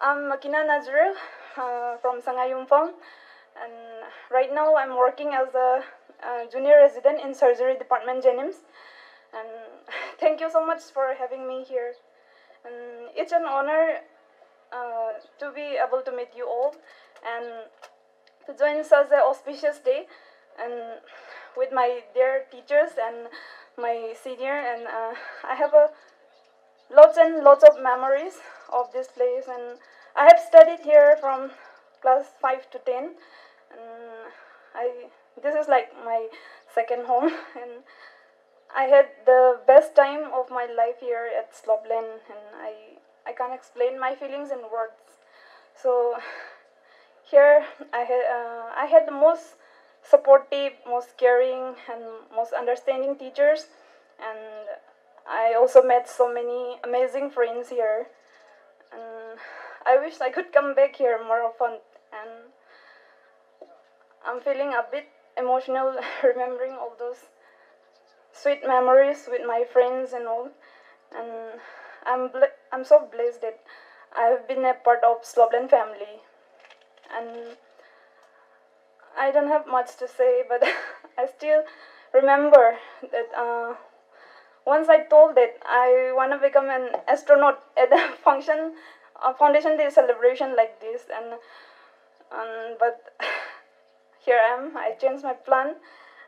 I'm Makina Nazril uh, from Sangayumpong, and right now I'm working as a uh, junior resident in surgery department, JNIMS. And thank you so much for having me here. And it's an honor uh, to be able to meet you all and to join us such an auspicious day and with my dear teachers and my senior and uh, I have a lots and lots of memories of this place and I have studied here from class 5 to 10 and I this is like my second home and I had the best time of my life here at Slopeland and I I can't explain my feelings in words. So here I had uh, I had the most supportive, most caring, and most understanding teachers, and I also met so many amazing friends here. I wish I could come back here more often. And I'm feeling a bit emotional remembering all those sweet memories with my friends and all. And I'm I'm so blessed that I have been a part of Slopeland family, and I don't have much to say, but I still remember that uh, once I told that I want to become an astronaut at a function, a foundation day celebration like this, and um, but here I am. I changed my plan,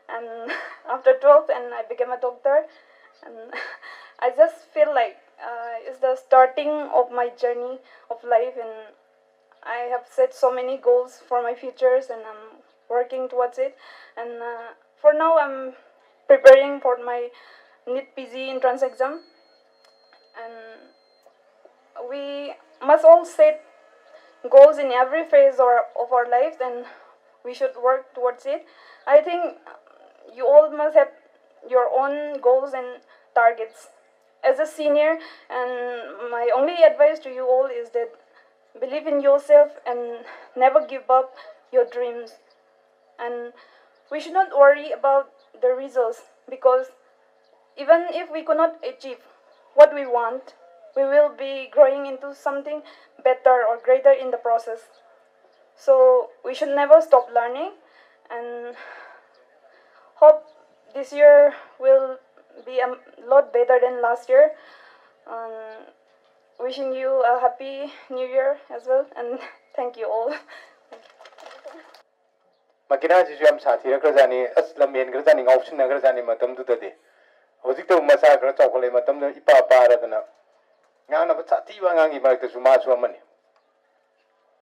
and after 12, and I became a doctor, and I just feel like uh, it's the starting of my journey of life, and I have set so many goals for my futures, and I'm working towards it. And uh, for now, I'm preparing for my NEET PG entrance exam, and we must all set goals in every phase or, of our lives, and we should work towards it. I think you all must have your own goals and targets as a senior and my only advice to you all is that believe in yourself and never give up your dreams and we should not worry about the results because even if we cannot achieve what we want we will be growing into something better or greater in the process so we should never stop learning and hope this year will be a lot better than last year. Um, wishing you a happy new year as well, and thank you all. ꯃꯀꯤꯅꯥꯁꯤꯁꯨ ꯌꯥꯝ ꯁꯥꯊꯤꯔꯛꯈ꯭ꯔꯖꯥꯠꯅꯤ ꯑꯁ ꯂꯝ ꯍꯦꯟꯈ꯭ꯔꯖꯥꯠꯅꯤ ꯉꯥꯎꯁꯤꯟꯅꯈ꯭ꯔꯖꯥꯠꯅꯤ ꯃꯇꯝꯗꯨꯗꯗꯤ ꯍꯧꯖꯤꯛꯇꯕꯨ ꯃꯁꯥ ꯈꯔ ꯆꯥꯎꯈꯠꯂꯦ ꯃꯇꯝꯗ ꯏꯄꯥ ꯄꯥꯔꯗꯅ ngana batati wangangi mak tu sumaju mani